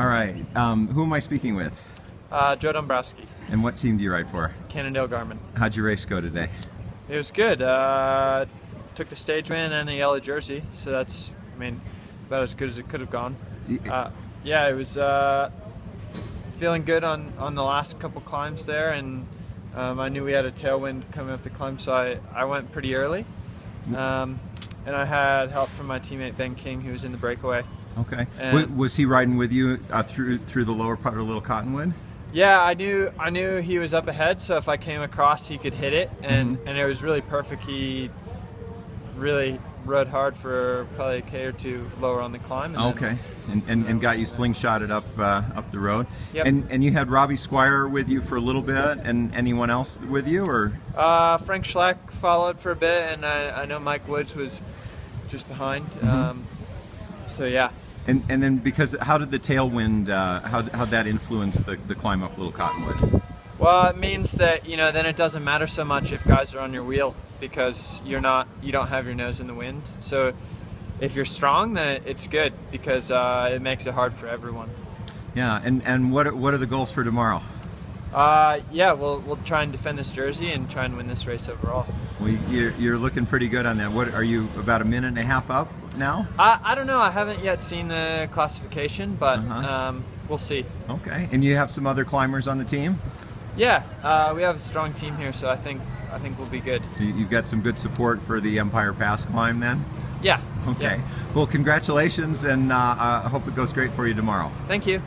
All right. Um, who am I speaking with? Uh, Joe Dombrowski, And what team do you ride for? Cannondale Garmin. How'd your race go today? It was good. Uh, took the stage win and the yellow jersey, so that's, I mean, about as good as it could have gone. Uh, yeah, it was uh, feeling good on, on the last couple climbs there, and um, I knew we had a tailwind coming up the climb, so I, I went pretty early. Um, and I had help from my teammate Ben King, who was in the breakaway. Okay. And- was he riding with you uh, through through the lower part of Little Cottonwood? Yeah, I knew I knew he was up ahead, so if I came across, he could hit it, and Mhm. and it was really perfect. He really rode hard for probably a k or two lower on the climb. and then- Okay. And, and, and got you slingshotted up uh, up the road. Yep. And and you had Robbie Squire with you for a little bit, and anyone else with you, or Uh, Frank Schleck followed for a bit, and I, I know Mike Woods was just behind. Mm-hmm. Um, so yeah, and and then because how did the tailwind uh, how how that influence the, the climb up Little Cottonwood? well, it means that you know then it doesn't matter so much if guys are on your wheel because you're not you don't have your nose in the wind. So if you're strong, then it's good because uh, it makes it hard for everyone. Yeah. And and what are, what are the goals for tomorrow? Uh, yeah, we'll we'll try and defend this jersey and try and win this race overall. Well, you're, you're looking pretty good on that. What are you about a minute and a half up now? I, I don't know. I haven't yet seen the classification, but Uh-huh. um, we'll see. Okay. And you have some other climbers on the team. Yeah, uh, we have a strong team here, so I think I think we'll be good. So you- you've got some good support for the Empire Pass climb then? Yeah. Okay. yeah. Well, congratulations, and uh, I hope it goes great for you tomorrow. Thank you.